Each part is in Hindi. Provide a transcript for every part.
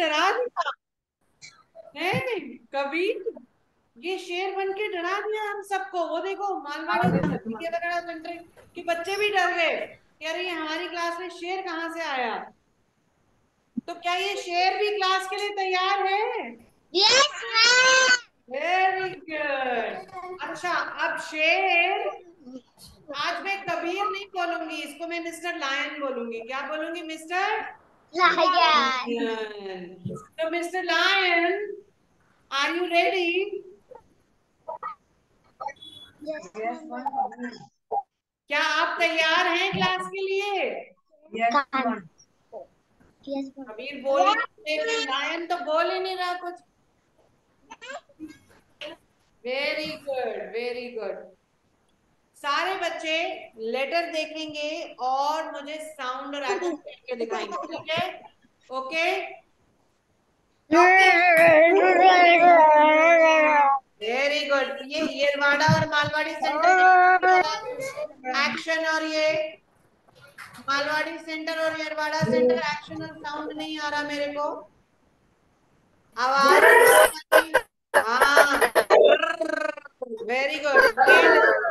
डरा दिया। नहीं कबीर ये शेर बन के डरा दिया हम सबको। वो देखो मालवाड़ी सेंटर के बच्चे भी डर गए। कह रही हमारी क्लास में शेर कहाँ से आया? तो क्या ये शेर भी क्लास के लिए तैयार है? यस वेरी गुड अच्छा अब शेर आज मैं कबीर नहीं बोलूँगी इसको मैं मिस्टर लायन बोलूँगी। क्या बोलूँगी मिस्टर लायन तो mister lion are you ready क्या आप तैयार हैं क्लास के लिए? कबीर बोल ही नहीं रहे, लायन तो बोल ही नहीं रहा कुछ। वेरी गुड वेरी गुड सारे बच्चे लेटर देखेंगे और मुझे साउंड और एक्शन दिखाएँगे, ठीक है? ओके वेरी गुड ये येरवाड़ा और मालवाड़ी सेंटर एक्शन और ये मालवाड़ी सेंटर और येरवाड़ा सेंटर एक्शन और साउंड नहीं आ रहा मेरे को। आवाज़ हाँ। Very good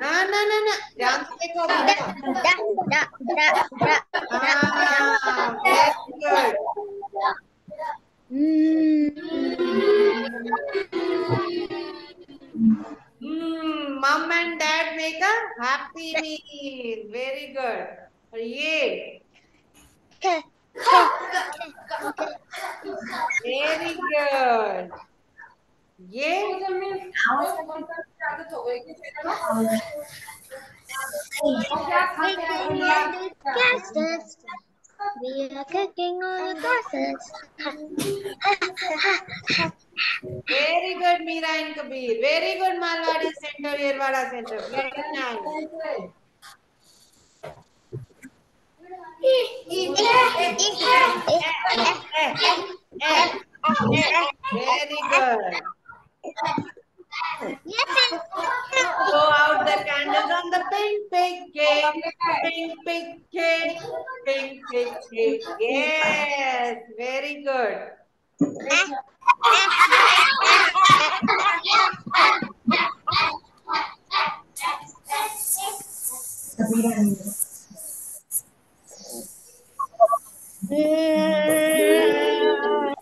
very good very good ना ना ना ना ध्यान से देखो हाँ very good Hmm, mom and dad make a happy meal. Very good. और ये वेरी गुड ये We are cooking on gases. Very good Meera and Kabir very good Malwadi centre Yerwada centre very nice very good Blow out the candles on the pink pig cake, pink pig cake, pink pig cake. Yes, very good. Very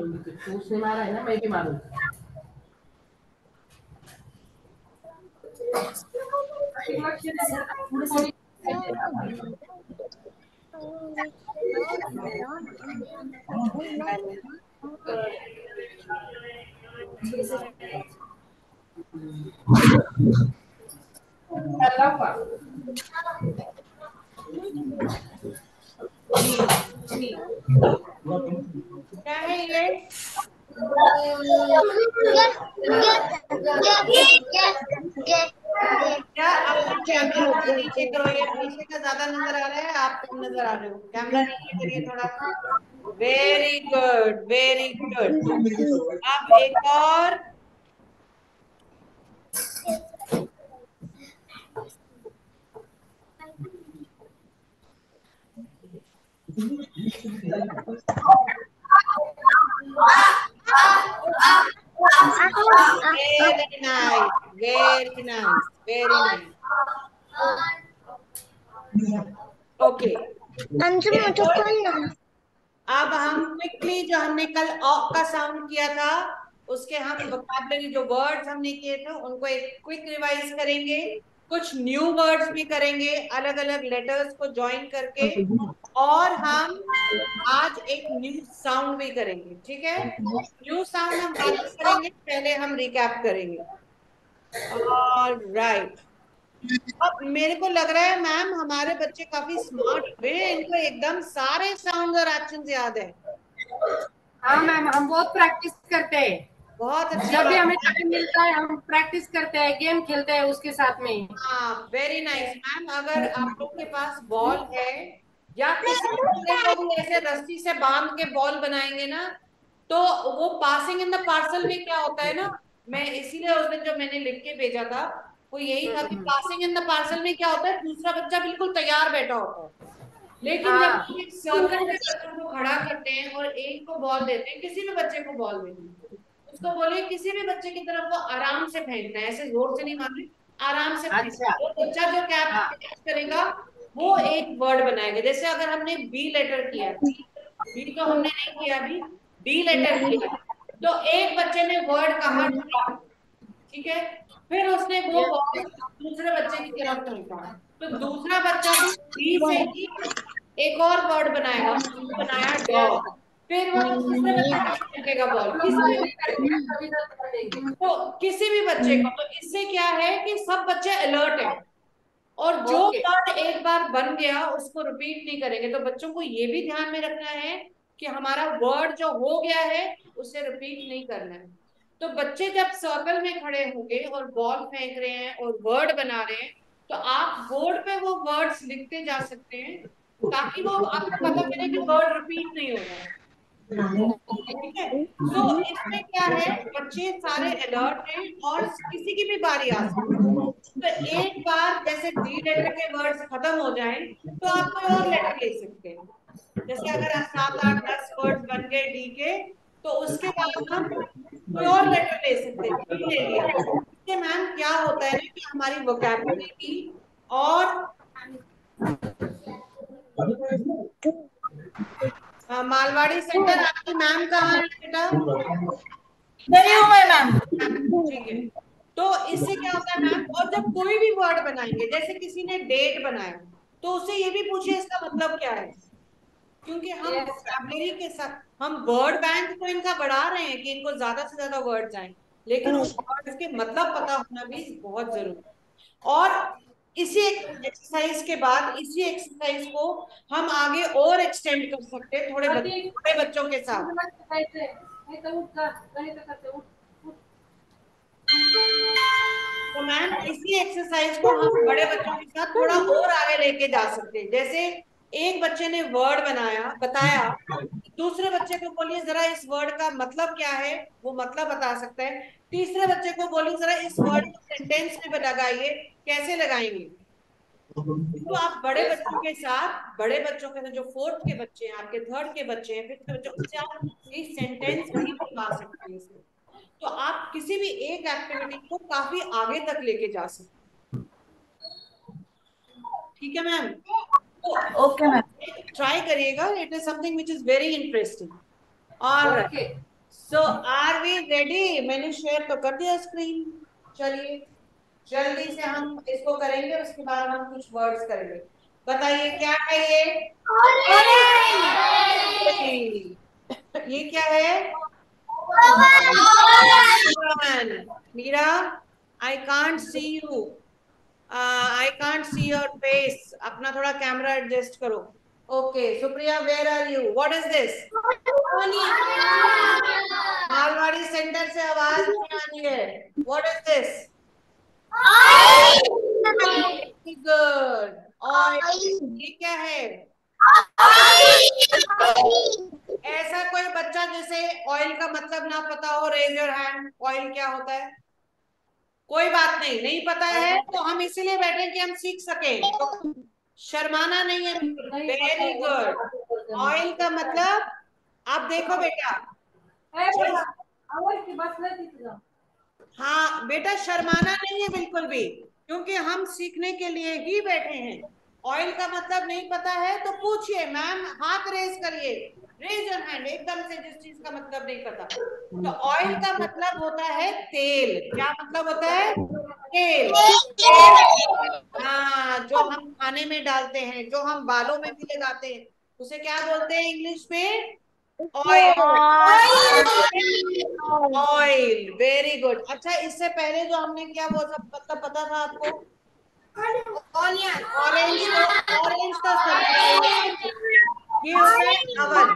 मारूँगी तुझको उसने मारा है ना मैं भी मारूँगी करिए थोड़ा वेरी गुड वेरी गुड अब एक और Very nice, very nice, very nice. Okay. Anjum मुझे खोलना अब हम क्विकली जो हमने कल ऑक का साउंड किया था उसके हम वोकैबुलरी जो वर्ड्स हमने किए थे उनको एक क्विक रिवाइज करेंगे। कुछ न्यू वर्ड्स भी करेंगे अलग अलग लेटर्स को ज्वाइन करके। और हम आज एक न्यू साउंड भी करेंगे ठीक है? न्यू साउंड हम करेंगे पहले हम रिकैप करेंगे। और राइट अब मेरे को लग रहा है मैम हमारे बच्चे काफ़ी स्मार्ट हुए इनको एकदम सारे साउंड और एक्शन याद है। हाँ मैम हम बहुत प्रैक्टिस करते हैं। बहुत अच्छी जब भी हमें टाइम मिलता है हम प्रैक्टिस करते हैं गेम खेलते हैं उसके साथ में। हाँ वेरी नाइस मैम अगर आप लोग के पास बॉल है या किसी ऐसे रस्सी से बाँध के बॉल बनाएँगे ना तो वो पासिंग इन द पार्सल में क्या होता है ना मैं इसीलिए उस दिन जो मैंने लिख के भेजा था वो यही था कि पासिंग इन द पार्सल में क्या होता है? दूसरा बच्चा बिल्कुल तैयार बैठा होता है। लेकिन जब हाँ। एक सर्कल में बच्चों को खड़ा करते हैं और एक को बॉल देते हैं किसी भी बच्चे को बॉल देते हैं। उसको बोलिए किसी भी बच्चे की तरफ़ वो आराम से फेंकना है ऐसे ज़ोर से नहीं मारना आराम से अच्छा। वो बच्चा जो कैप हाँ। करेगा वो एक वर्ड बनाएगा। जैसे अगर हमने बी लेटर किया बी तो हमने नहीं किया अभी। डी लेटर किया। तो एक बच्चे ने वर्ड कहा ठीक है? फिर उसने वो बॉल दूसरे बच्चे की तरफ़ फेंका तो दूसरा बच्चा भी डी से ही एक और वर्ड बनाएगा। बनाया डॉग फिर वो दूसरे बच्चे को बॉल किसी भी तो किसी भी बच्चे को। तो इससे क्या है कि सब बच्चे अलर्ट है। और जो वर्ड एक बार बन गया उसको रिपीट नहीं करेंगे। तो बच्चों को ये भी ध्यान में रखना है कि हमारा वर्ड जो हो गया है उसे रिपीट नहीं करना है। तो बच्चे जब सर्कल में खड़े होंगे और बॉल फेंक रहे हैं और वर्ड बना रहे हैं तो आप बोर्ड पे वो वर्ड्स लिखते जा सकते हैं ताकि वो आपको पता चले कि वर्ड रिपीट नहीं हो रहा है। तो इसमें क्या है? बच्चे सारे अलर्ट हैं और किसी की भी बारी आ सकती है। तो एक बार जैसे डी लेटर के वर्ड्स खत्म हो जाएँ तो आप कोई और लेटर ले सकते हैं। जैसे अगर सात आठ दस वर्ड्स बन गए डी के तो उसके बाद हम कोई और लेटर ले सकते हैं। ले लिया इससे मैम क्या होता है ना कि हमारी वोकेबलरी और मालवाड़ी सेंटर आपकी मैम कहाँ है बेटा? नहीं हूँ मैं मैम ठीक है। तो इससे क्या होता है मैम और जब कोई भी वर्ड बनाएँगे जैसे किसी ने डेट बनाया तो उसे ये भी पूछिए इसका मतलब क्या है? क्योंकि हम Yes. के साथ हम वर्ड बैंक तो इनका बढ़ा रहे हैं कि इनको ज़्यादा से ज़्यादा वर्ड्स आए लेकिन उस वर्ड्स के मतलब पता होना भी बहुत ज़रूरी है। और इसी एक्सरसाइज के बाद इसी एक्सरसाइज को हम आगे और एक्सटेंड कर सकते हैं थोड़े बच्चे थोड़े बच्चों के साथ। तो मैम इसी एक्सरसाइज को हम बड़े बच्चों के साथ थोड़ा और आगे लेके जा सकते हैं जैसे एक बच्चे ने वर्ड बनाया बताया। दूसरे बच्चे को बोलिए जरा इस वर्ड का मतलब क्या है? वो मतलब बता सकता है। तीसरे बच्चे को बोलिए जरा इस वर्ड को सेंटेंस में लगाइए कैसे लगाएँगे? तो आप बड़े बच्चों के साथ बड़े बच्चों के साथ जो फोर्थ के बच्चे हैं आपके थर्ड के बच्चे हैं फिफ्थ के बच्चे उससे आप एक सेंटेंस भी बना सकते हैं तो आप किसी भी एक एक्टिविटी को काफ़ी आगे तक लेके जा सकते हैं। ठीक है मैम ओके मैम ट्राई करिएगा it is something which is very interesting और सो आर वी रेडी मैंने शेयर तो कर दिया स्क्रीन चलिए. जल्दी से हम इसको करेंगे उसके बाद हम कुछ वर्ड्स करेंगे. बताइए क्या है ये? ये क्या है? Meera I can't see you I can't see your face अपना थोड़ा कैमरा एडजस्ट करो. Okay Supriya where are you what is this Malwadi centre से आवाज़ नहीं आ रही है. What is this good oil ये क्या है? ऐसा कोई बच्चा जैसे ऑयल का मतलब ना पता हो रेज योर हैंड ऑयल क्या होता है? कोई बात नहीं नहीं पता है तो हम इसीलिए बैठे हैं कि हम सीख सके। तो शर्माना नहीं है। वेरी गुड ऑयल का मतलब आप देखो बेटा। हाँ बेटा शर्माना नहीं है बिल्कुल भी क्योंकि हम सीखने के लिए ही बैठे हैं। ऑयल का मतलब नहीं पता है तो पूछिए मैम हाथ रेज करिए। रेज योर हैंड एकदम से जिस चीज़ का मतलब नहीं पता। तो ऑयल का मतलब होता है तेल। क्या मतलब होता है? तेल। हाँ जो हम खाने में डालते हैं, जो हम बालों में भी लगाते हैं, उसे क्या बोलते हैं इंग्लिश में? ऑयल ऑयल वेरी गुड अच्छा इससे पहले जो हमने क्या वो सब मतलब पता था आपको? ऑरेंज तो ऑरेंज का ये होता है अवन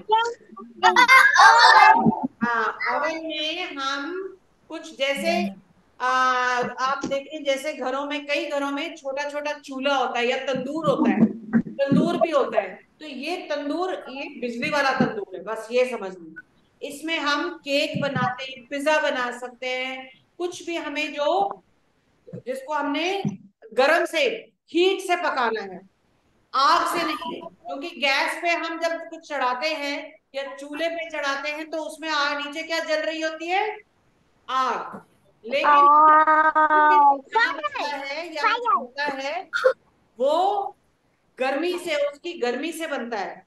हाँ अवन में हम कुछ जैसे आ, आप देखें जैसे घरों में कई घरों में छोटा छोटा चूल्हा होता है या तंदूर होता है तंदूर भी होता है तो ये तंदूर ये बिजली वाला तंदूर है बस ये समझ लीजिए इसमें हम केक बनाते हैं पिज्जा बना सकते हैं कुछ भी हमें जो जिसको हमने गरम से हीट से पकाना है आग से नहीं क्योंकि गैस पे हम जब कुछ चढ़ाते हैं या चूल्हे पे चढ़ाते हैं तो उसमें आग नीचे क्या जल रही होती है? आग। लेकिन है या होता है वो गर्मी से उसकी गर्मी से बनता है।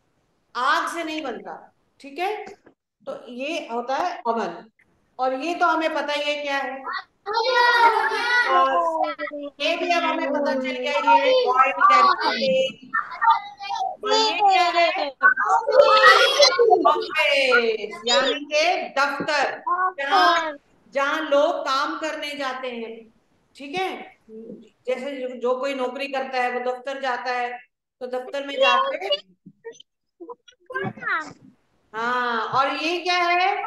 आग से नहीं बनता ठीक है? तो ये होता है अवन और ये तो हमें पता ही है क्या है। ये भी अब हमें पता चल गया ये यानी के दफ्तर जहाँ लोग काम करने जाते हैं ठीक है? जैसे जो, कोई नौकरी करता है वो दफ्तर जाता है तो दफ्तर में जाके हाँ और ये क्या है?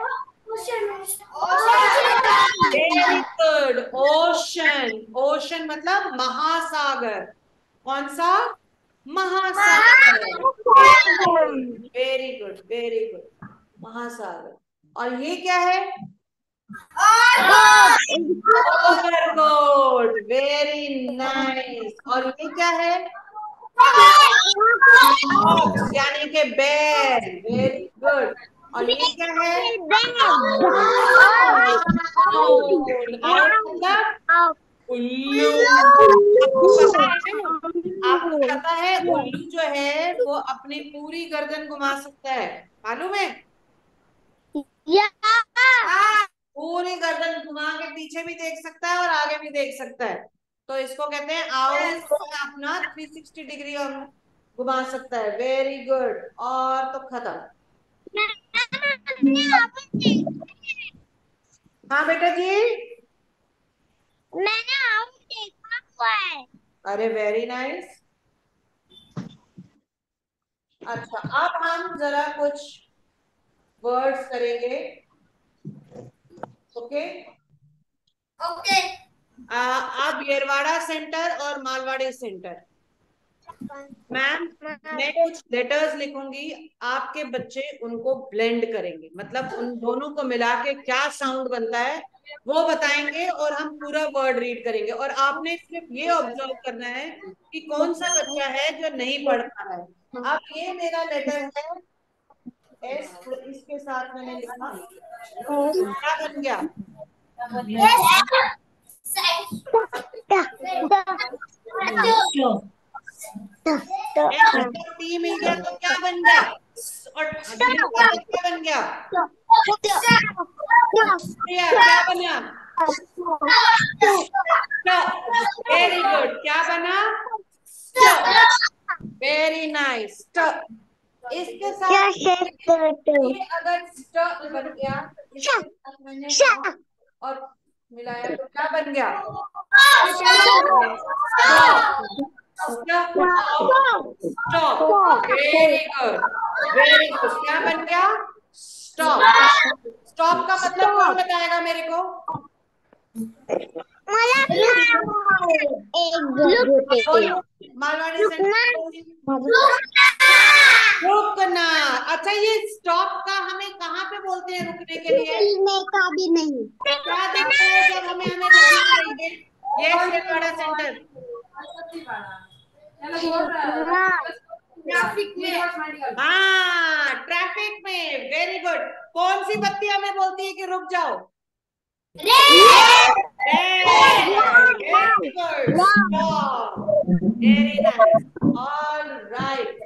ओशन ओशन मतलब महासागर। कौन सा? महासागर। वेरी गुड वेरी गुड महासागर। और ये क्या है? ओवरकोट वेरी नाइस और ये क्या है? यानी के बेर वेरी गुड और ये क्या है? उल्लू। आपको पता है आपको पता है उल्लू जो है वो अपनी पूरी गर्दन घुमा सकता है। मालूम है? पूरी गर्दन घुमा के पीछे भी देख सकता है और आगे भी देख सकता है। तो इसको कहते हैं आउल अपना 360 डिग्री और घुमा सकता है। वेरी गुड और तो खत्म। हाँ बेटा जी। मैंने आउट देखा हुआ है। अरे वेरी नाइस अच्छा अब हम जरा कुछ वर्ड्स करेंगे। ओके ओके आप येरवाड़ा सेंटर और मालवाड़ी सेंटर मैम मैं कुछ लेटर्स लिखूँगी आपके बच्चे उनको ब्लेंड करेंगे। मतलब उन दोनों को मिला के क्या साउंड बनता है वो बताएँगे और हम पूरा वर्ड रीड करेंगे। और आपने सिर्फ़ ये ऑब्ज़र्व करना है कि कौन सा बच्चा है जो नहीं पढ़ पा रहा है। अब ये मेरा लेटर है एस इसके साथ मैंने लिखा। क्या बन गया? टी मिल गया तो क्या बन गया? और क्या बन गया? क्या बना वेरी गुड क्या बना वेरी नाइस इसके साथ अगर बन गया और मिलाया तो क्या बन गया stop very good very good क्या बन गया स्टॉप स्टॉप का मतलब कौन बताएगा मेरे को? मालवाड़ी रुकना. अच्छा ये स्टॉप का हमें कहाँ पे बोलते हैं रुकने के लिए? का भी नहीं. क्या देखते हैं जब हमें हमें रुकना चाहिए ये सेंटर ट्रैफ़िक में। हाँ। ट्रैफ़िक में। वेरी गुड कौन सी बत्ती हमें बोलती है कि रुक जाओ? वेरी नाइस ऑल राइट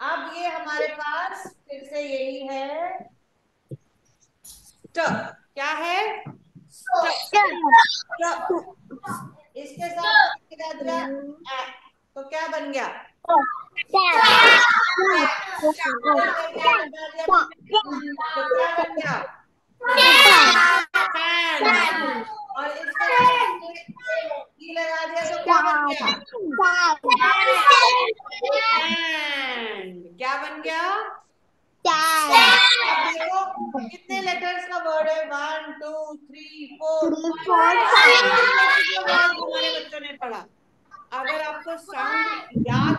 अब ये हमारे पास फिर से यही है। क्या है? इसके साथ तो क्या बन गया? तो तो क्या बन गया देखो कितने लेटर्स का वर्ड है वन टू थ्री फोर हमारे बच्चों ने पढ़ा अगर आपको साउंड याद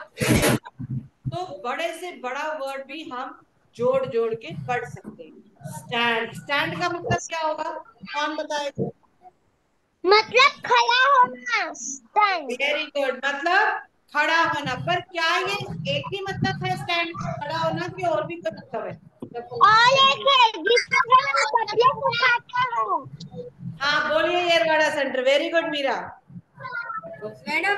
तो बड़े से बड़ा वर्ड भी हम जोड़ जोड़ के पढ़ सकते हैं। स्टैंड स्टैंड का मतलब क्या होगा? कौन बताएगा मतलब खड़ा होना स्टैंड वेरी गुड मतलब खड़ा होना। पर क्या ये एक ही मतलब है स्टैंड खड़ा होना कि और भी कोई मतलब है? और एक है सुखाते हैं। हाँ बोलिए Yerwada centre very good Meera. Madam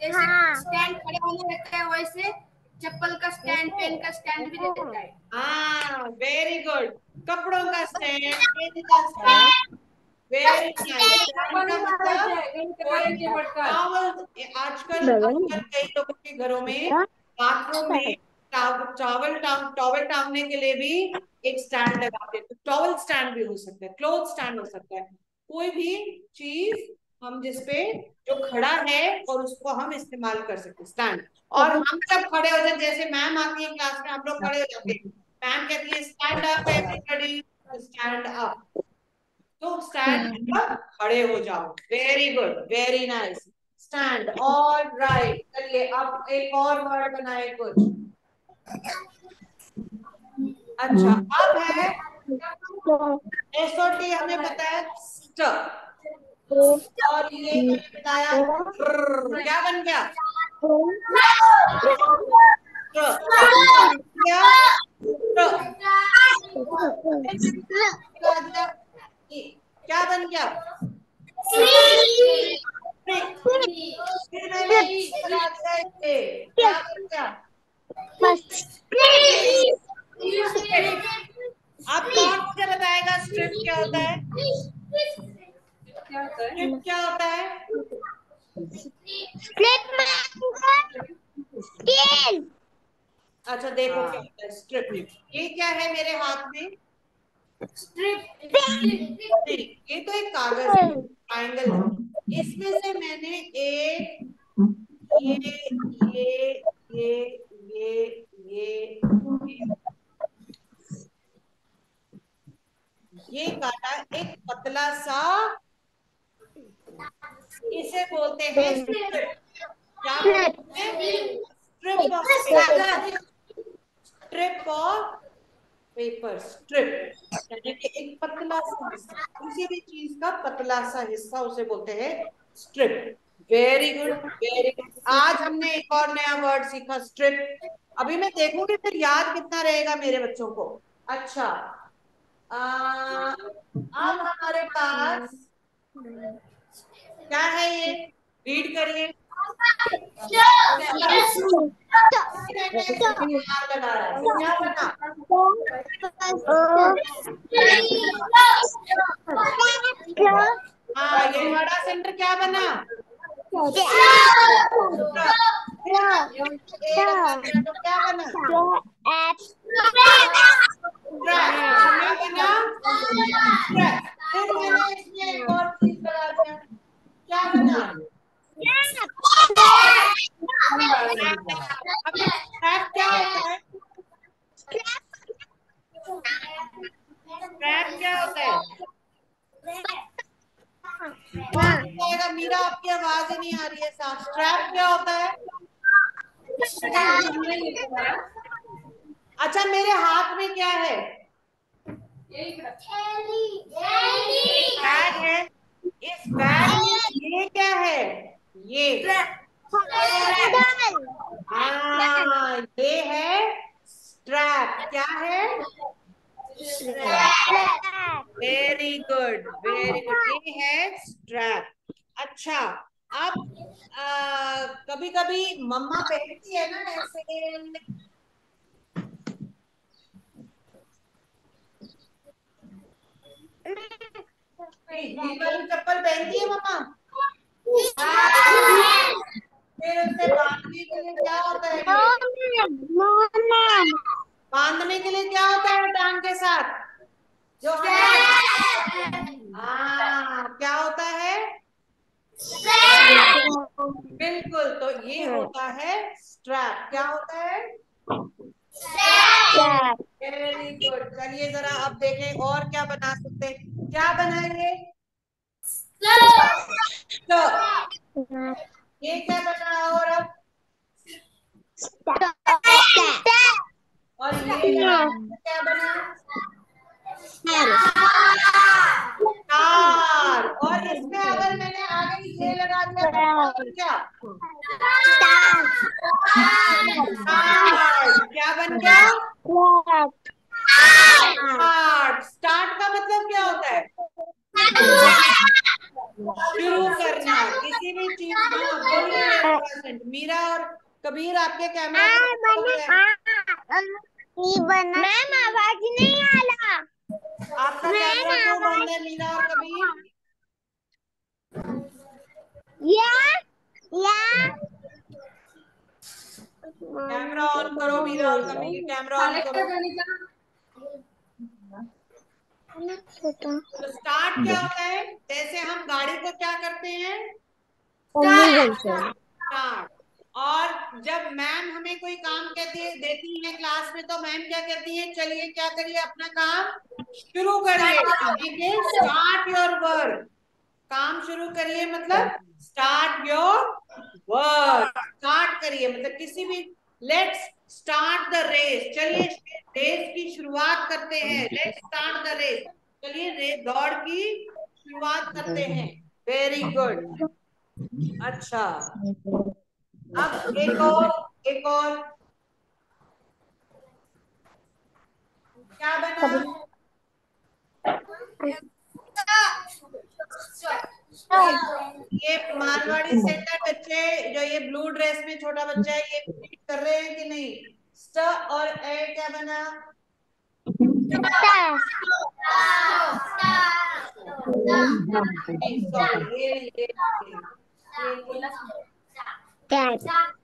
जैसे हाँ। स्टैंड खड़े होने लगता है वैसे चप्पल का स्टैंड पेन का स्टैंड भी देता है। हाँ वेरी गुड कपड़ों का स्टैंड पेन का स्टैंड मतलब आजकल आजकल कई लोगों के घरों में बाथरूम में टॉवल टांग टॉवल टांगने के लिए भी एक स्टैंड लगाते हैं। तो टॉवल स्टैंड भी हो सकता है क्लोथ स्टैंड हो सकता है। कोई भी चीज़ हम जिसपे जो खड़ा है और उसको हम इस्तेमाल कर सकते स्टैंड और हम जब खड़े हो जाते जैसे मैम आती है क्लास में हम लोग खड़े हो जाते हैं। मैम कहती है stand up everybody stand up तो स्टैंड मतलब खड़े हो जाओ। Very good very nice stand all right चलिए अब एक और वर्ड बनाए कुछ। अच्छा अब है एसओटी हमें बताया स्ट और ये बताया क्या बन गया क्या बन गया आप कौन मुझे बताएगा स्ट्रिप क्या होता है क्या होता है? स्ट्रिप क्या होता है? अच्छा देखो क्या होता है स्ट्रिप ये क्या है मेरे हाथ में? स्ट्रिप ये तो एक कागज़ है ट्रायंगल है। इसमें से मैंने एक ये ये ये ये ये ये। ये काटा एक पतला सा इसे बोलते हैं strip strip of paper strip यानी कि एक पतला सा किसी भी चीज़ का पतला सा हिस्सा उसे बोलते हैं strip very good very good आज हमने एक और नया वर्ड सीखा स्ट्रिप अभी मैं देखूँगी फिर याद कितना रहेगा मेरे बच्चों को। अच्छा आ, अब हमारे पास क्या है ये? रीड करिए। है क्या ये बड़ा सेंटर क्या बना? क्या बना? बना? फिर मैंने इसमें एक और चीज़ लगा दिया क्या बना क्या होता है क्या होता है मीरा आपकी आवाज़ ही नहीं आ रही है साफ़ स्ट्रैप क्या होता है अच्छा मेरे हाथ में क्या है? बैग है। इस बैग में ये क्या है? ये। हाँ ये है स्ट्रैप क्या है? वेरी गुड वेरी गुड ये है स्ट्रैप अच्छा अब कभी कभी मम्मा पहनती है ना ऐसे? चप्पल पहनती है मम्मा? फिर उसे बांधने के लिए क्या होता है बांधने के लिए क्या होता है टांग के साथ जो हाँ क्या होता है? बिल्कुल तो ये होता है स्ट्रैप क्या होता है? वेरी गुड चलिए जरा अब देखें और क्या बना सकते हैं। क्या बनाएँगे? तो ये क्या बना और अब और ये क्या बना और इसमें अगर मैंने आगे ये लगा दिया तो क्या क्या बन गया स्टार्ट स्टार्ट का मतलब क्या होता है शुरू करना किसी भी चीज़ को बोलिए मीरा और कबीर आपके कैमरा मैम आवाज़ नहीं आ रहा। आपका कैमरा क्यों बंद है मीरा और कबीर? या या कैमरा ऑन करो मीरा और कबीर कैमरा ऑन करो। तो स्टार्ट क्या होता है? जैसे हम गाड़ी को क्या करते हैं? स्टार्ट। और जब मैम हमें कोई काम कहती है देती है क्लास में तो मैम क्या कहती है? चलिए क्या करिए अपना काम? शुरू करिए। Start your work. काम शुरू करिए मतलब स्टार्ट योर वर्क। स्टार्ट करिए मतलब किसी भी। लेट्स स्टार्ट द रेस चलिए रेस की शुरुआत करते हैं लेट्स स्टार्ट द रेस चलिए रे दौड़ की शुरुआत करते हैं। वेरी गुड अच्छा। अब एक और एक और। क्या बना ये मारवाड़ी सेंटर बच्चे जो ये ब्लू ड्रेस में छोटा बच्चा है ये कर रहे हैं कि नहीं? स्ट और ए क्या बना?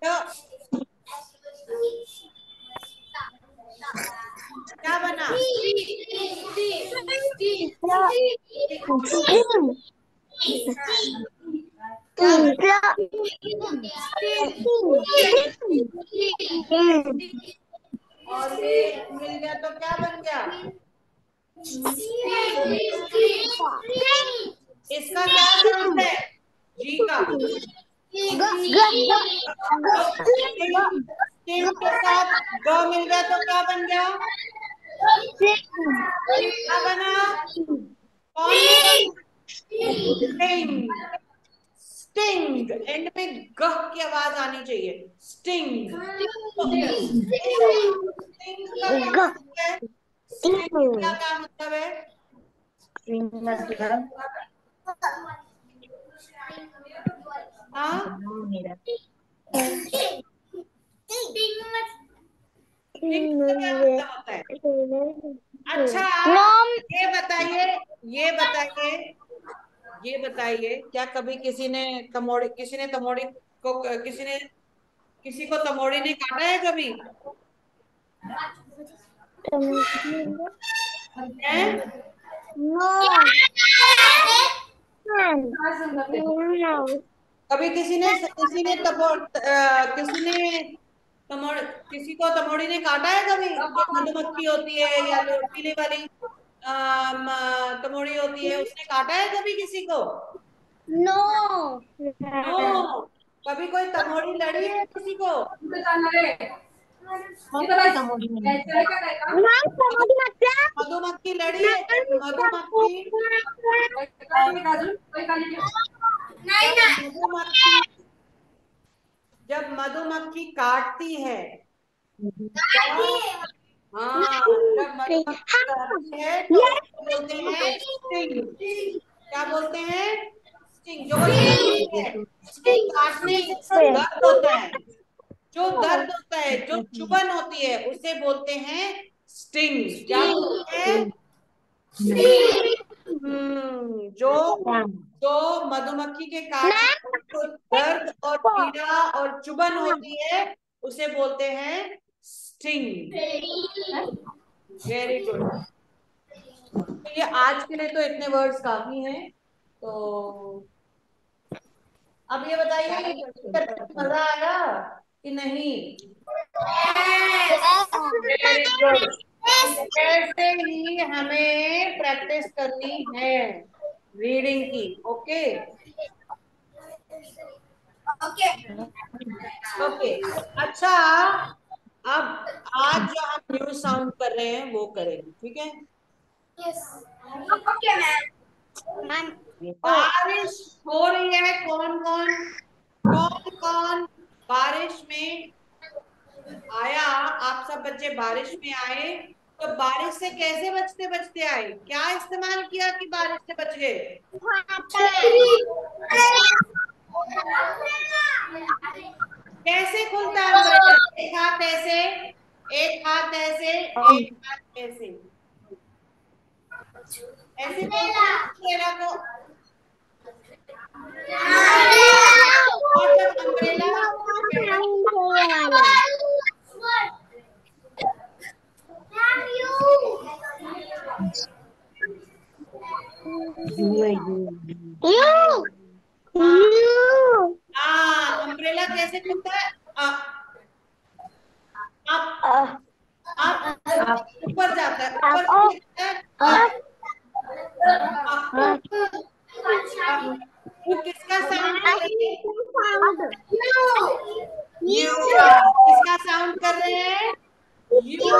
तो क्या बना? और ये मिल गया तो क्या बन गया इसका क्या मतलब है? जी का टीम के साथ ग मिल गया तो क्या बन गया? क्या बना? कौन? स्टिंग स्टिंग एंड में ग की आवाज़ आनी चाहिए. स्टिंग स्टिंग का क्या मतलब है का मतलब है हाँ स्टिंग मतलब होता है अच्छा ये बताइए ये बताइए ये बताइए, क्या कभी किसी ने तमोड़ी, किसी ने तमोड़ी को, किसी ने, किसी को तमोड़ी ने काटा है कभी? कभी किसी ने किसी ने किसी ने तमोड़ किसी को तमोड़ी ने काटा है कभी? मधुमक्खी होती है या पीले वाली? अम, तमोड़ी होती है उसने काटा है कभी किसी को? No no. नो कभी कोई तमोड़ी लड़ी है किसी को? मधुमक्खी लड़ी है? मधुमक्खी? मधुमक्खी। जब मधुमक्खी काटती है। हाँ है। तो हैं क्या बोलते हैं? स्टिंग जो स्टिंग काटने से दर्द होता है। जो दर्द होता है जो चुभन होती है उसे बोलते हैं स्टिंग क्या बोलते हैं? हम्म, जो जो मधुमक्खी के काटने को दर्द और पीड़ा और चुभन होती है उसे बोलते हैं स्टिंग वेरी गुड तो ये आज के लिए तो इतने वर्ड्स काफ़ी हैं तो अब ये बताइए मज़ा आया कि नहीं? Very ऐसे ही हमें प्रैक्टिस करनी है रीडिंग की ओके ओके ओके अच्छा अब आज जो हम न्यू साउंड कर रहे हैं वो करेंगे ठीक है? ओके मैम बारिश हो रही है कौन कौन? कौन कौन? बारिश में आया आप सब बच्चे बारिश में आए तो बारिश से कैसे बचते बचते आए? क्या इस्तेमाल किया कि बारिश से बच? गए कैसे खुलता है? एक हाथ ऐसे एक हाथ ऐसे एक हाथ ऐसे। ऐसे umbrella को और जब You. You. हाँ अम्ब्रेला कैसे खुलता है? अप Uh, ऊपर जाता है ऊपर है वो किसका साउंड है. यू किसका साउंड कर रहे हैं? You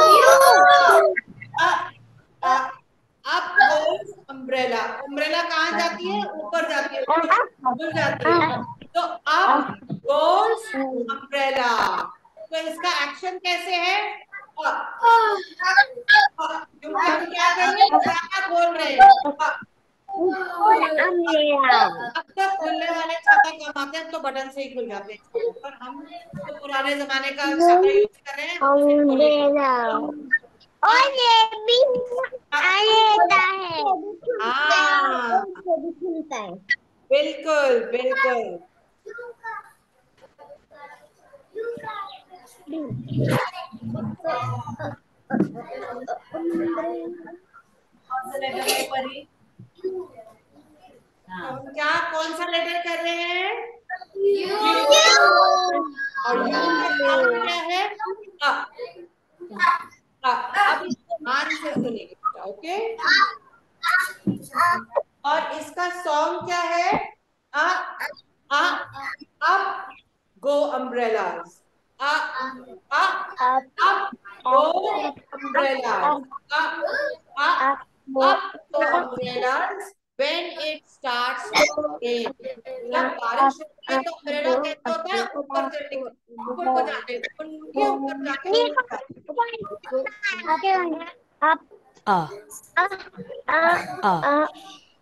up goes umbrella umbrella कहाँ जाती है? ऊपर जाती है ऊपर जाती है। तो अप गोes अम्ब्रेला तो इसका एक्शन कैसे है? लोग क्या हैं? बोल रहे हैं। अब तक खुलने वाले छाता कम आते हैं तो बटन से ही खुल जाते हैं। पर हम तो पुराने जमाने का छाता यूज़ कर रहे हैं. और ये भी है। हाँ। है। बिल्कुल बिल्कुल। कौन सा लेटर कर रहे हैं? और यू क्या है ध्यान से सुनिए ओके और इसका सॉन्ग क्या है? Uh uh up go umbrellas uh uh up up go umbrellas up up up up go umbrellas when it starts to rain जब बारिश होती है तो umbrella कैसे होता है ऊपर चढ़ने ऊपर को जाते उनके ऊपर जाके up ah, up up ah,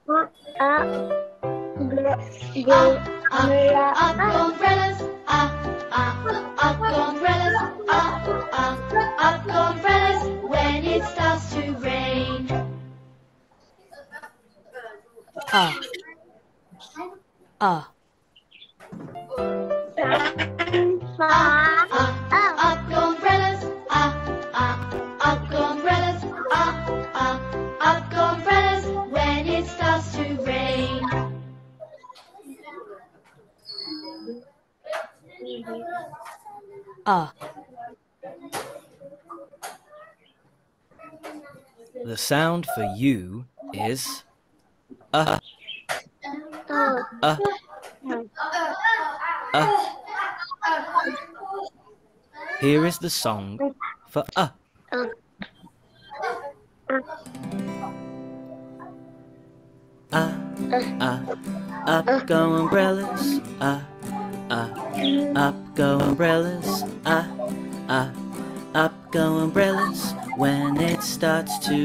up up go umbrella Up umbrellas, up, up, up umbrellas, up, up, up umbrellas. When it starts to rain. ah, sound for you is uh, uh uh, uh. Here is the song for uh. uh Uh, up go umbrellas, uh, uh, up go umbrellas, uh, uh, up go umbrellas when it starts to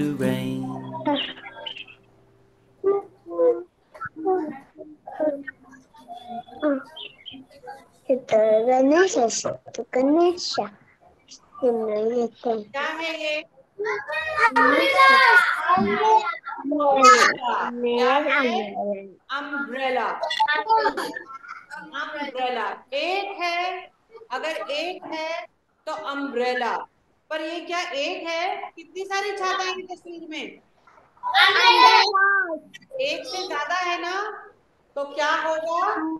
एक है अगर एक है तो अम्ब्रेला पर ये क्या एक है? कितनी सारी छाता है तस्वीर में? एक से ज़्यादा है ना तो क्या होगा?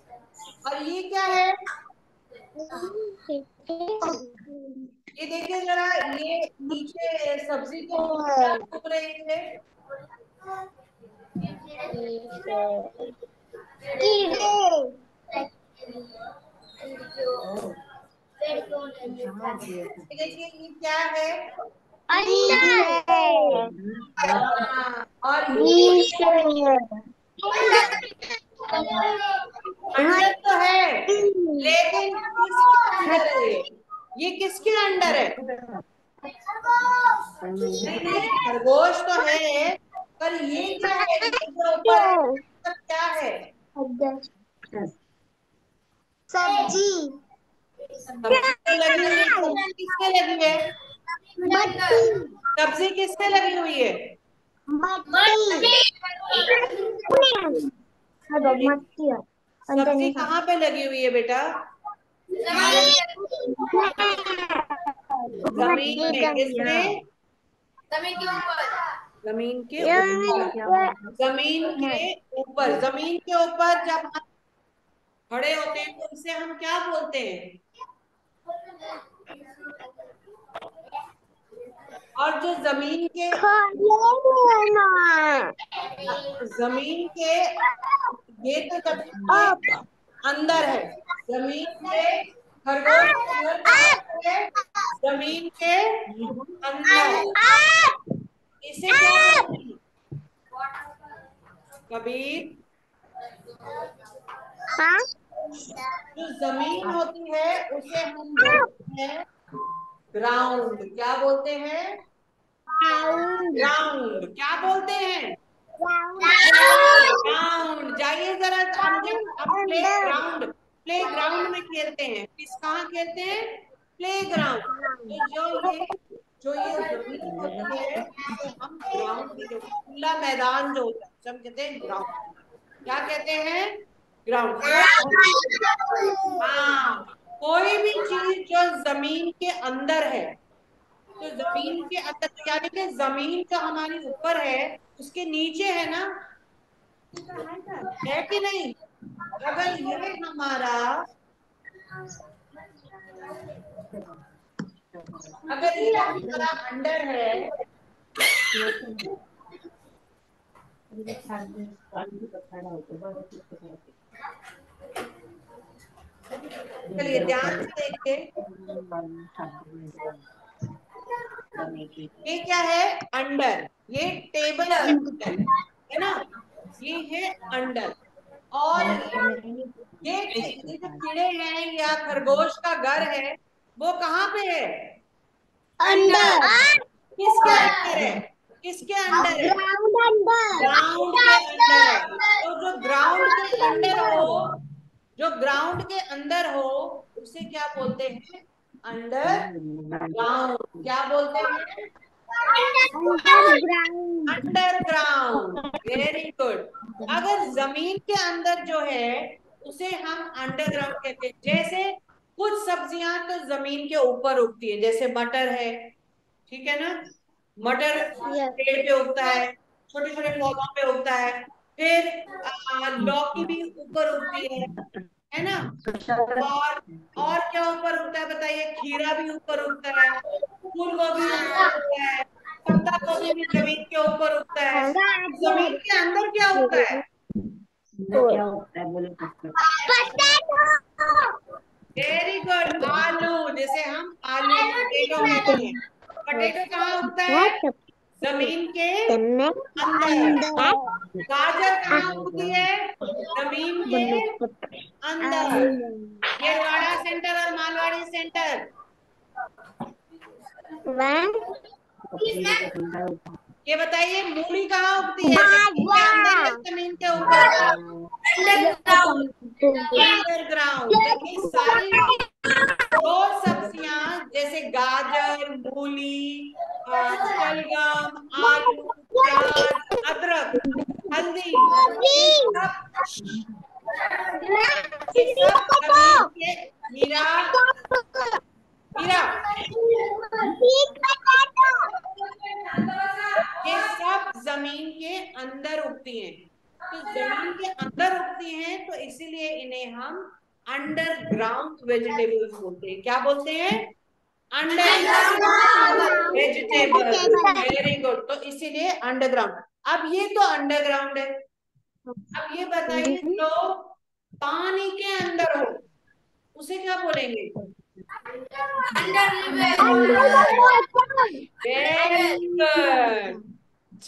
और ये क्या है? ये देखिए जरा ये नीचे सब्ज़ी को उग रही है। देखिए ये क्या है? हाँ, और ये अंडर तो है लेकिन किसके अंडर है? ये? किसके अंडर है? खरगोश तो है पर ये क्या है ऊपर क्या है? सब्ज़ी। सब्ज़ी तो लगी हुई है सब्ज़ी किसके लगी है? सब्ज़ी किससे लगी हुई है? सब्ज़ी कहाँ पे लगी हुई है बेटा? ज़मीन में किसमें ज़मीन के ऊपर। ज़मीन के ऊपर ज़मीन के ऊपर जब हम खड़े होते हैं तो उसे हम क्या बोलते हैं? और जो ज़मीन के ज़मीन के ये तो ज़मीन अंदर है, ज़मीन के खरगोश? ज़मीन के अंदर इसे? कबीर जो ज़मीन होती है, उसे हम बोलते हैं ग्राउंड क्या बोलते हैं ग्राउंड क्या बोलते हैं? ग्राउंड जाइए जरा प्ले ग्राउंड प्ले ग्राउंड में खेलते हैं। किस कहाँ खेलते हैं? प्ले ग्राउंड तो जो ये जो ये ज़मीन होती है हम ग्राउंड खुला मैदान जो होता है हम कहते हैं ग्राउंड क्या कहते हैं? ग्राउंड हाँ कोई भी चीज़ जो ज़मीन के अंदर है तो ज़मीन के अंदर, यानी कि ज़मीन जो हमारी ऊपर है, उसके नीचे है ना? है कि नहीं? अगर ये हमारा, अगर ये हमारा अंडर है, चलिए ध्यान से देखिए। ये क्या है? अंडर। ये टेबल अंडर। है ना? ये है अंडर। और ये जो कीड़े हैं या खरगोश का घर है वो कहाँ पे है? अंडर। किसके अंदर है? किसके अंदर है? ग्राउंड के अंदर तो जो ग्राउंड के अंदर हो जो ग्राउंड के अंदर हो उसे क्या बोलते हैं? अंडर ग्राउंड क्या बोलते हैं? अंडरग्राउंड वेरी गुड अगर ज़मीन के अंदर जो है उसे हम अंडरग्राउंड कहते हैं। जैसे कुछ सब्ज़ियाँ तो ज़मीन के ऊपर उगती है जैसे मटर है ठीक है ना? मटर पेड़ पे उगता है छोटे छोटे पौधों पे उगता है फिर लौकी भी ऊपर उगती है। है ना? और और क्या ऊपर उगता है बताइए? खीरा भी ऊपर उगता है, फूल गोभी है, पत्ता गोभी भी ज़मीन के ऊपर उगता है। ज़मीन के अंदर क्या उगता है? वेरी गुड आलू। जैसे हम आलू पटेटो पटेटो कहाँ उगता है? ज़मीन के अंदर। गाजर कहाँ उगती है? ज़मीन के अंदर। ये वाड़ा सेंटर और मालवाड़ी सेंटर। ये बताइए मूली कहाँ उगती है? ज़मीन के ऊपर देखिए सारी दो सब्ज़ियाँ जैसे गाजर मूली शलगम आलू प्याज अदरक हल्दी सब ये हीरा ये सब ज़मीन के अंदर उगती हैं। तो ज़मीन के अंदर उगती हैं तो इसीलिए इन्हें हम अंडरग्राउंड वेजिटेबल्स बोलते हैं। क्या बोलते हैं? अंडरग्राउंड वेजिटेबल वेरी गुड तो इसीलिए अंडरग्राउंड अब ये तो अंडरग्राउंड है। अब ये बताइए जो पानी के अंदर हो उसे क्या बोलेंगे?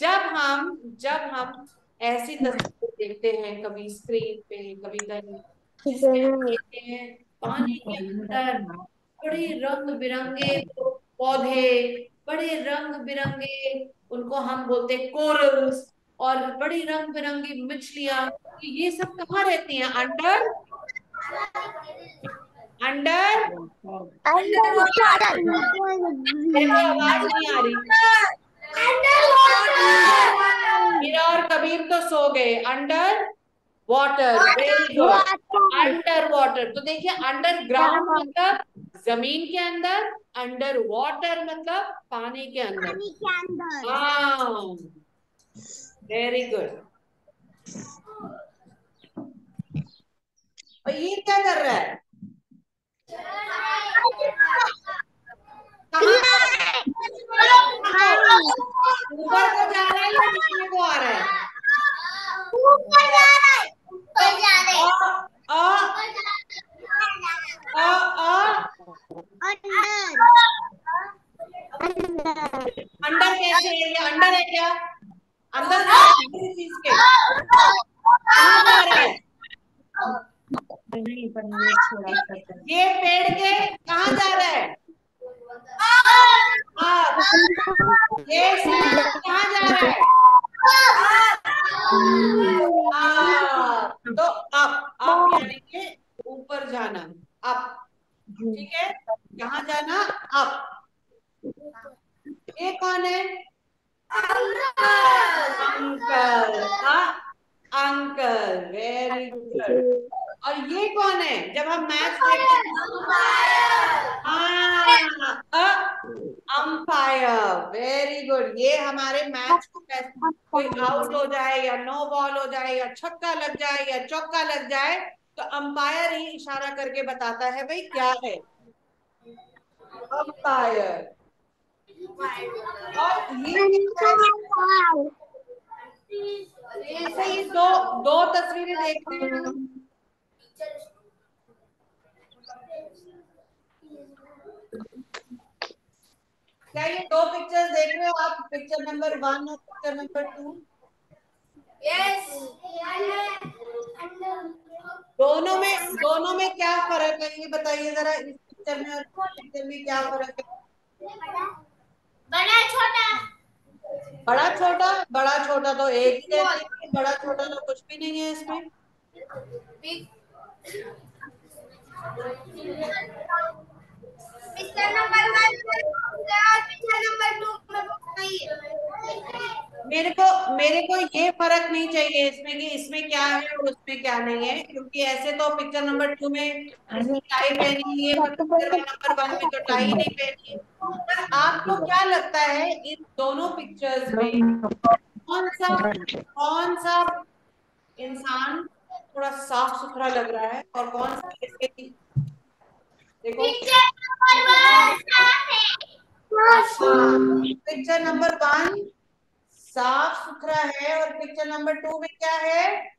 जब हम जब हम ऐसी तस्वीर देखते हैं कभी स्क्रीन पे कभी कहीं देखते हैं पानी के अंदर बड़े रंग बिरंगे पौधे बड़े रंग बिरंगे उनको हम बोलते कोरल्स और बड़ी रंग बिरंगी मछलियाँ। तो ये सब कहाँ रहती हैं अंडर अंडर को आवाज़ नहीं आ रही। मीरा और कबीर तो सो गए। Under water very good under water तो देखिए अंडर ग्राउंड मतलब ज़मीन के अंदर अंडर वाटर मतलब पानी के अंदर। हाँ वेरी गुड और ये क्या कर रहा है? ऊपर को जा रहा है या नीचे को आ रहा है ऊपर जा रहा है ऊपर जा रहा अ अ अ अंडर अंडर कैसे है ये अंडर है क्या अंदर है? चीज़ के कहाँ जा रहा है ये पेड़ के कहा जा रहा है? ये कहाँ जा रहा है? तो अप अप यानी ऊपर जाना अप ठीक है? कहाँ जाना अप ये कौन है? अंकल। हाँ अंकल। वेरी गुड और ये कौन है? जब हम मैच देखते हैं। अंपायर वेरी गुड ये हमारे मैच को कैसे कोई आउट हो जाए या नो बॉल हो जाए या छक्का लग जाए या चौका लग जाए तो अंपायर ही इशारा करके बताता है भाई क्या है। अंपायर और ये ऐसे ही दो दो तस्वीरें देखते हैं। क्या ये दो पिक्चर्स देख रहे हो आप? पिक्चर नंबर वन और पिक्चर नंबर टू यस दोनों में दोनों में क्या फ़र्क है? ये बताइए जरा इस पिक्चर में और पिक्चर में क्या फ़र्क है? बड़ा छोटा। बड़ा छोटा? बड़ा छोटा तो एक ही है। बड़ा छोटा तो कुछ भी नहीं है इसमें। Picture number one picture number two में बताइए मेरे को मेरे को ये फ़र्क नहीं चाहिए इसमें कि इसमें क्या है और उसमें क्या नहीं है क्योंकि ऐसे तो पिक्चर नंबर टू में टाई पहनी है पिक्चर नंबर वन में तो टाई नहीं पहनी है। पर आपको क्या लगता है इन दोनों पिक्चर्स में कौन सा कौन सा इंसान थोड़ा साफ़ सुथरा लग रहा है और कौन सा देखो। पिक्चर नंबर वन साफ़ है। पिक्चर नंबर वन साफ़ सुथरा है और पिक्चर नंबर टू में क्या है?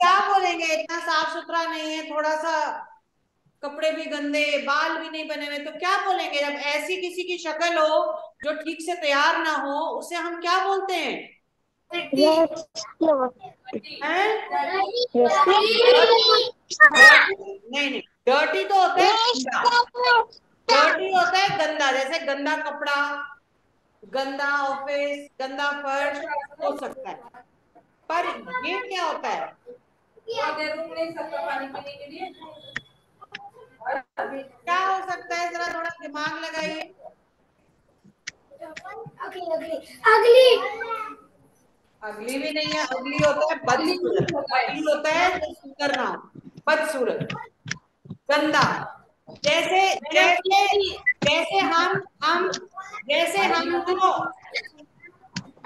क्या बोलेंगे? इतना साफ़ सुथरा नहीं है थोड़ा सा कपड़े भी गंदे, बाल भी नहीं बने हुए तो क्या बोलेंगे? जब ऐसी किसी की शक्ल हो जो ठीक से तैयार ना हो, उसे हम क्या बोलते हैं? नहीं डर्टी तो होता है। डर्टी होता है गंदा, जैसे गंदा कपड़ा, गंदा ऑफ़िस गंदा फर्श, हो सकता है। पर ये क्या होता है? क्या हो सकता है? जरा थोड़ा दिमाग लगाइए। अगली। अगली भी नहीं है अगली होता है बदसूरत। होता है जो सुंदर ना हो बदसूरत। गंदा। जैसे जैसे जैसे हम हम जैसे हम तो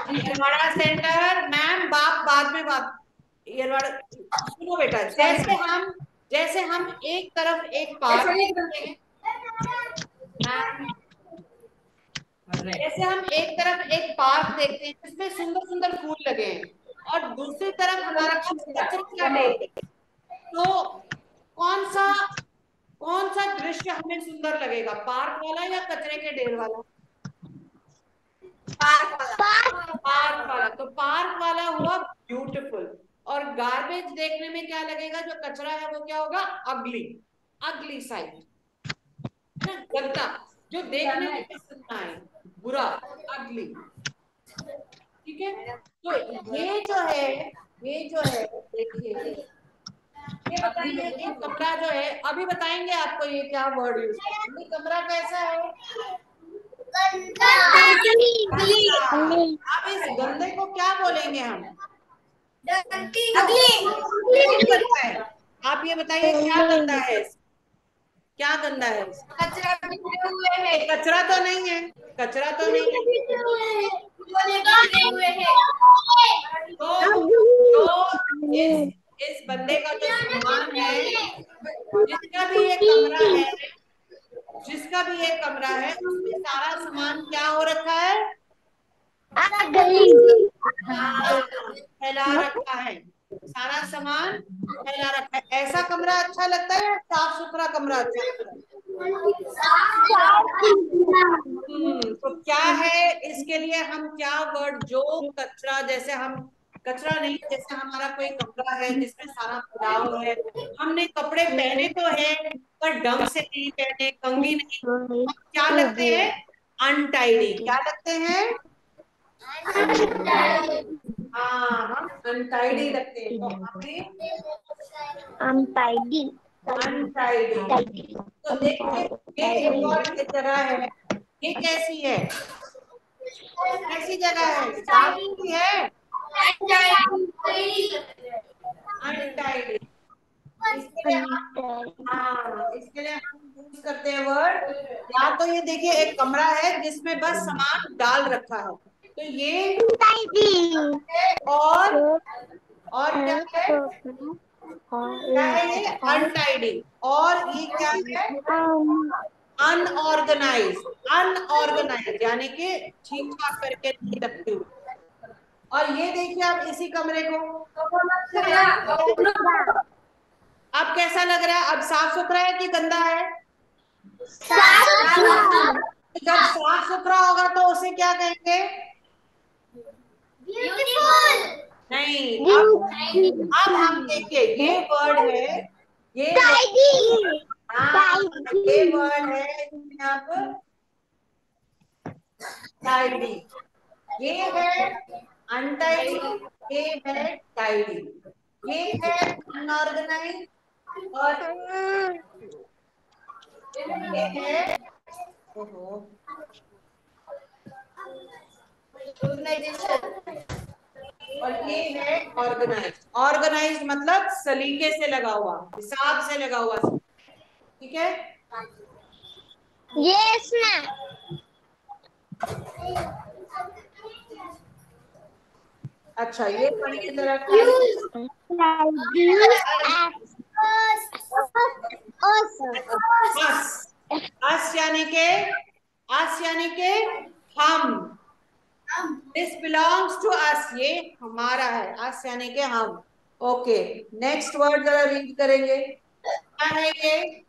हमारा सेंटर मैम बाप बाद में ये सुनो बेटा जैसे हम जैसे हम एक तरफ़ एक पार्क देखते हैं जैसे हम एक तरफ़ एक पार्क देखते हैं जिसमें सुंदर सुंदर फूल लगे हैं और दूसरी तरफ़ हमारा कचरे का तो कौन सा कौन सा दृश्य हमें सुंदर लगेगा? पार्क वाला या कचरे के ढेर वाला? पार्क वाला। पार्क वाला। तो पार्क वाला हुआ ब्यूटीफुल और गार्बेज देखने में क्या लगेगा? जो कचरा है वो क्या होगा? अगली अगली साइड गंदा। जो देखने में पसंद ना आए बुरा अगली। ठीक है? तो ये जो है ये जो है देखिए। ये बताइए ये कमरा जो है अभी बताएँगे आपको ये क्या वर्ड यूज़ ये कमरा कैसा है? अब इस गंदे को क्या बोलेंगे हम? अगली। आप ये बताइए क्या गंदा है क्या गंदा है कचरा बिखरे हुए हैं। कचरा तो नहीं है। कचरा तो नहीं है। हुए तो, तो इस इस बंदे का जो सामान है। जिसका भी ये कमरा है जिसका भी ये कमरा है उसमें सारा सामान क्या हो रखा हाँ, फैला रखा है। सारा सामान फैला रखा है। ऐसा कमरा अच्छा लगता है या साफ़ सुथरा कमरा अच्छा लगता है? हम्म, तो क्या है? इसके लिए हम क्या वर्ड जो कचरा जैसे हम कचरा नहीं जैसे हमारा कोई कपड़ा है जिसमें सारा फैलाव है। हमने कपड़े पहने तो है पर ढंग से नहीं पहने कंगी नहीं। हम क्या लगते हैं? अनटाइडी क्या लगते हैं? हम अनटाइडी लगते हैं तो हमने अनटाइडी तो देखिए ये जगह है ये कैसी है कैसी जगह है साफ़ सुथरी है अनटाइडी इसके लिए इसके लिए हम यूज़ करते हैं वर्ड या तो ये देखिए एक कमरा है जिसमें बस सामान डाल रखा है तो ये और और क्या है? क्या है? ये अनटाइडी और ये क्या है? अनऑर्गेनाइज अनऑर्गेनाइज यानी कि ठीक ठाक करके नहीं रखते हुए और ये देखिए आप इसी कमरे को। अब कैसा लग रहा है? अब साफ़ सुथरा है कि गंदा है? जब साफ़ सुथरा होगा तो उसे क्या कहेंगे? नहीं अब अब हम देखिए ये वर्ड है ये हाँ, ये वर्ड है आप टाइडी ये है अनटाइडी ये है टाइडी ये है अनऑर्गेनाइज और ये है ओहो और ये है ऑर्गेनाइज ऑर्गेनाइज मतलब सलीके से लगा हुआ हिसाब से लगा हुआ। ठीक है? Yes, ma'am. अच्छा ये पढ़िए जरा अस यानी के अस यानी के हम। दिस बिलोंग्स टू अस ये हमारा है. अस यानी के हम. ओके नेक्स्ट वर्ड जरा रीड करेंगे. क्या है ये?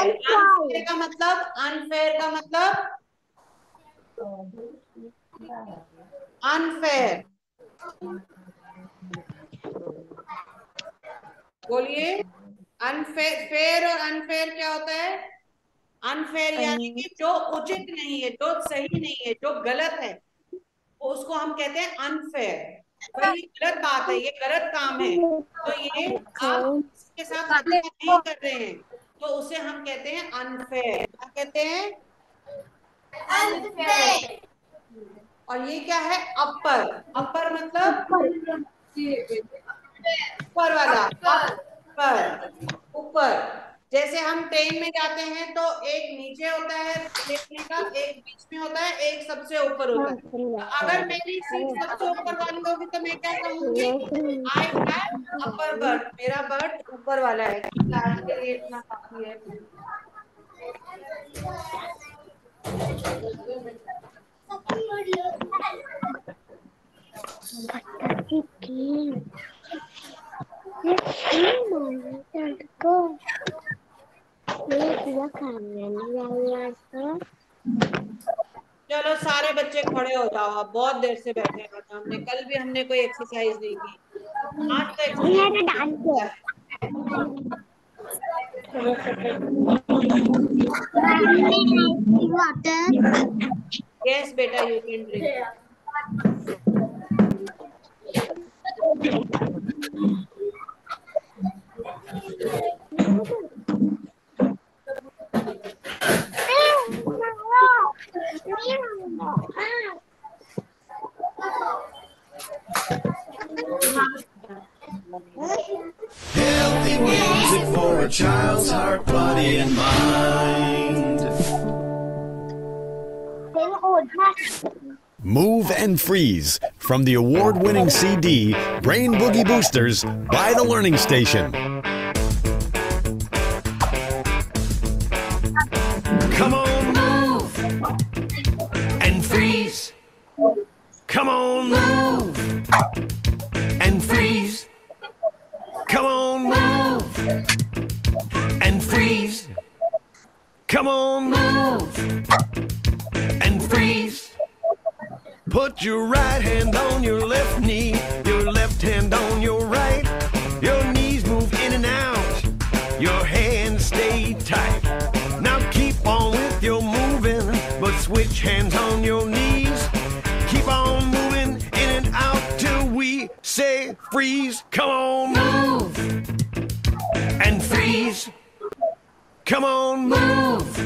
अनफेयर का मतलब? अनफेयर का मतलब? अनफेयर बोलिए. अनफेयर फेयर और अनफेयर क्या होता है? अनफेयर यानी कि जो उचित नहीं है जो सही नहीं है जो गलत है उसको हम कहते हैं अनफेयर भाई ये गलत बात है ये गलत काम है। तो ये आप इसके साथ नहीं कर रहे हैं तो उसे हम कहते हैं अनफेयर क्या कहते हैं? और ये क्या है? अपर अपर मतलब? ऊपर वाला. ऊपर ऊपर जैसे हम ट्रेन में जाते हैं तो एक नीचे होता है देखने का एक बीच में होता है एक सबसे ऊपर होता है। तो अगर मेरी सीट सबसे ऊपर वाली होगी तो मैं क्या कहूँगी आई हैव अपर बर्थ मेरा बर्थ ऊपर वाला है। के लिए इतना काफ़ी है। चलो, सारे बच्चे खड़े हो जाओ। आप बहुत देर से बैठे हैं हमने। कल भी हमने कोई एक्सरसाइज नहीं की। आज तो exercise यस बेटा you can drink Healthy music for a child's heart, body, and mind. Move and Freeze from the award winning CD Brain Boogie Boosters by The Learning Station. Come on, Come on, move and freeze. Come on, move and freeze. Come on, move and freeze. Put your right hand on your left knee, your left hand on your right. Your knees move in and out, your hands stay tight. Now keep on with your moving, but switch hands on your knees. Freeze. Come on, move and freeze. Come on, move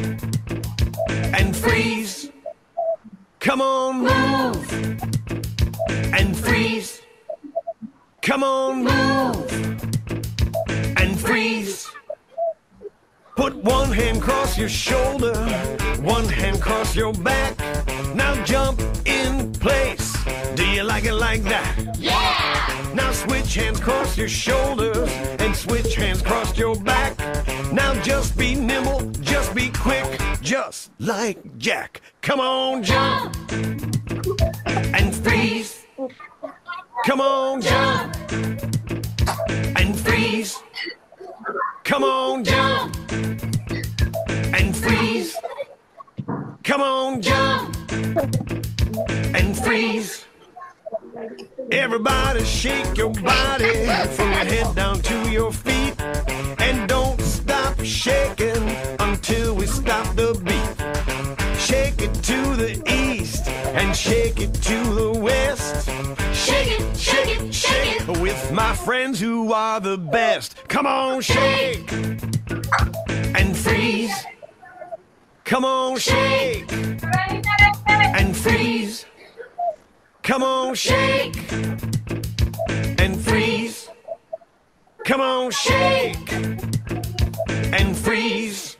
and freeze. Come on, move and freeze. Come on, move and freeze. Put one hand across your shoulder, one hand across your back. Now jump in place. Do you like it like that? Yeah! Now switch hands cross your shoulders and switch hands cross your back. Now just be nimble, just be quick, just like Jack. Come on, jump and freeze. Come on, jump and freeze. Come on, jump and freeze. Come on, jump and freeze. Everybody shake your body from your head down to your feet. And don't stop shaking until we stop the beat. Shake it to the east and shake it to the west. Shake it, shake it, shake it with my friends who are the best. Come on, shake and freeze. Come on, shake and freeze. Come on, shake and freeze. Come on, shake and freeze.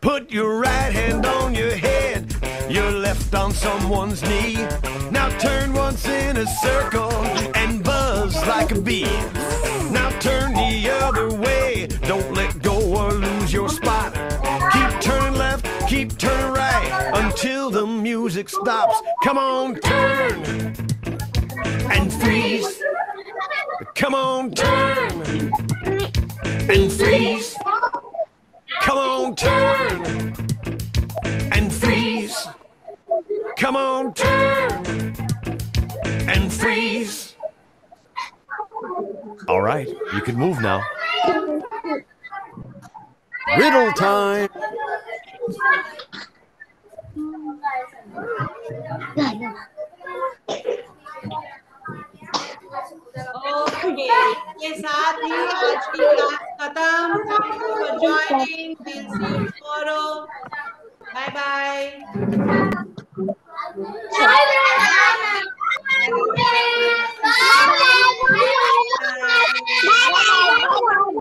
Put your right hand on your head, your left on someone's knee. Now turn once in a circle and buzz like a bee. Now turn the other way, don't let go or lose your spot. Music stops. Come on, turn and freeze. Come on, turn and freeze. Come on, turn and freeze. Come on, turn and freeze. All right, you can move now. Riddle time. Okay ये साथ ही आज की क्लास खत्म. For will see tomorrow bye bye Bye.